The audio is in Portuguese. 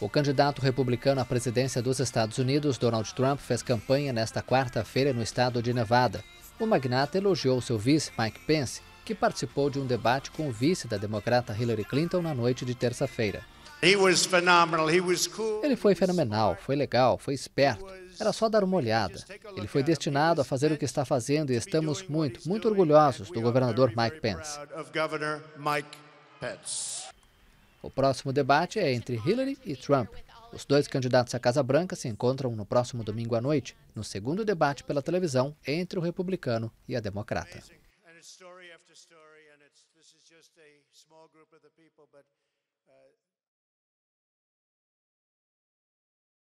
O candidato republicano à presidência dos Estados Unidos, Donald Trump, fez campanha nesta quarta-feira no estado de Nevada. O magnata elogiou seu vice, Mike Pence, que participou de um debate com o vice da democrata Hillary Clinton na noite de terça-feira. Ele foi fenomenal, foi legal, foi esperto. Era só dar uma olhada. Ele foi destinado a fazer o que está fazendo e estamos muito, muito orgulhosos do governador Mike Pence. O próximo debate é entre Hillary e Trump. Os dois candidatos à Casa Branca se encontram no próximo domingo à noite, no segundo debate pela televisão entre o republicano e a democrata.